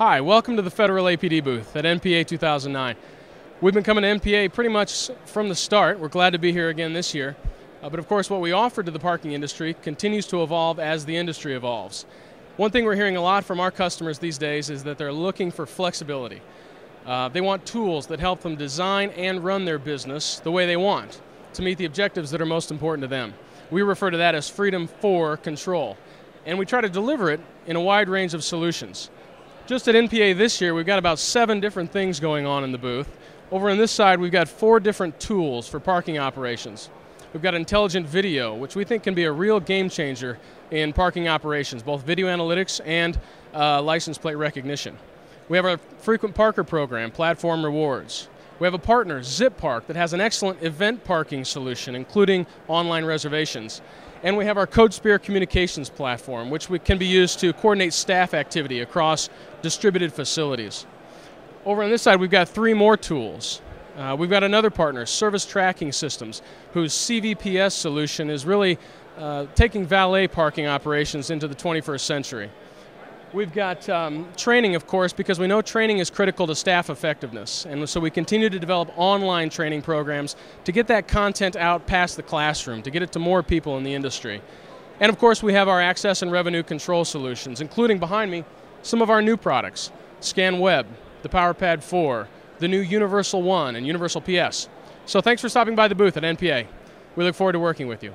Hi, welcome to the Federal APD booth at NPA 2009. We've been coming to NPA pretty much from the start. We're glad to be here again this year. Uh, but of course, what we offer to the parking industry continues to evolve as the industry evolves. One thing we're hearing a lot from our customers these days is that they're looking for flexibility. Uh, they want tools that help them design and run their business the way they want to meet the objectives that are most important to them. We refer to that as freedom for control. And we try to deliver it in a wide range of solutions. Just at NPA this year, we've got about seven different things going on in the booth. Over on this side, we've got four different tools for parking operations. We've got intelligent video, which we think can be a real game changer in parking operations, both video analytics and uh, license plate recognition. We have our frequent parker program, Platform Rewards. We have a partner, Zip Park, that has an excellent event parking solution, including online reservations. And we have our CodeSpear communications platform, which can be used to coordinate staff activity across distributed facilities. Over on this side, we've got three more tools. Uh, we've got another partner, Service Tracking Systems, whose CVPS solution is really uh, taking valet parking operations into the 21st century. We've got um, training, of course, because we know training is critical to staff effectiveness. And so we continue to develop online training programs to get that content out past the classroom, to get it to more people in the industry. And of course, we have our access and revenue control solutions, including behind me some of our new products ScanWeb, the PowerPad 4, the new Universal One and Universal PS. So thanks for stopping by the booth at NPA. We look forward to working with you.